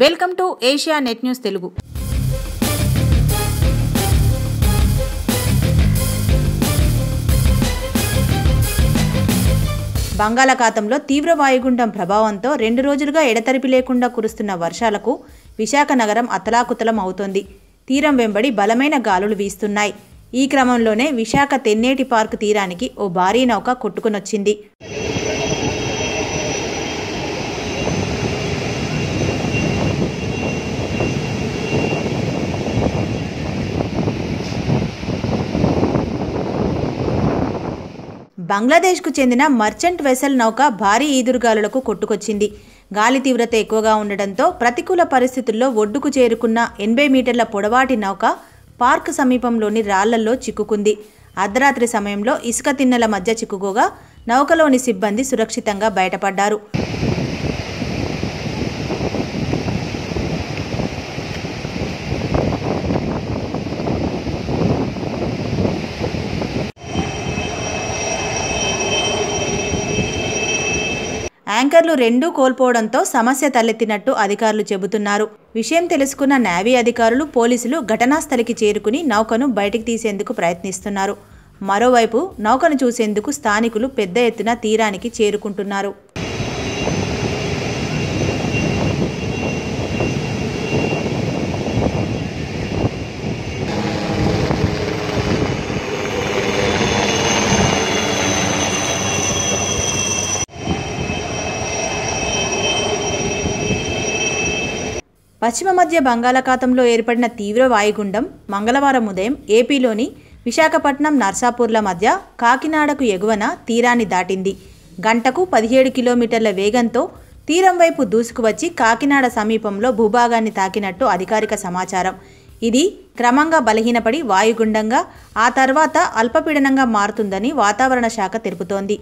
Welcome to Asianet news Telugu. బంగాళాఖాతంలో తీవ్ర వాయుగుండం ప్రభావంతో రెండు రోజులుగా ఎడతెరిపి లేకుండా కురుస్తున్న వర్షాలకు విశాఖ నగరం అతలాకుతలం అవుతోంది. తీరం వెంబడి బలమైన గాలులు వీస్తున్నాయి. ఈ క్రమంలోనే విశాఖ తెన్నేటి పార్క్ తీరానికి ఓ భారీ నౌక కొట్టుకునొచ్చింది. బంగ్లాదేశ్కు చెందిన మర్చెంట్ వెసల్ నౌక భారీ ఈదురుగాలులకు కొట్టుకొచ్చింది. గాలి తీవ్రత ఎక్కువగా ఉండడంతో ప్రతికూల పరిస్థితుల్లో ఒడ్డుకు చేరుకున్న ఎనభై మీటర్ల పొడవాటి నౌక పార్క్ సమీపంలోని రాళ్ళల్లో చిక్కుకుంది. అర్ధరాత్రి సమయంలో ఇసుక తిన్నెల మధ్య చిక్కుకోగా నౌకలోని సిబ్బంది సురక్షితంగా బయటపడ్డారు. ట్యాంకర్లు రెండూ కోల్పోవడంతో సమస్య తలెత్తినట్టు అధికారులు చెబుతున్నారు. విషయం తెలుసుకున్న నేవీ అధికారులు పోలీసులు ఘటనాస్థలికి చేరుకుని నౌకను బయటికి తీసేందుకు ప్రయత్నిస్తున్నారు. మరోవైపు నౌకను చూసేందుకు స్థానికులు పెద్ద ఎత్తున తీరానికి చేరుకుంటున్నారు. పశ్చిమ మధ్య బంగాళాఖాతంలో ఏర్పడిన తీవ్ర వాయుగుండం మంగళవారం ఉదయం ఏపీలోని విశాఖపట్నం నర్సాపూర్ల మధ్య కాకినాడకు ఎగువన తీరాన్ని దాటింది. గంటకు పదిహేడు కిలోమీటర్ల వేగంతో తీరం వైపు దూసుకువచ్చి కాకినాడ సమీపంలో భూభాగాన్ని తాకినట్టు అధికారిక సమాచారం. ఇది క్రమంగా బలహీనపడి వాయుగుండంగా ఆ తర్వాత అల్పపీడనంగా మారుతుందని వాతావరణ శాఖ తెలుపుతోంది.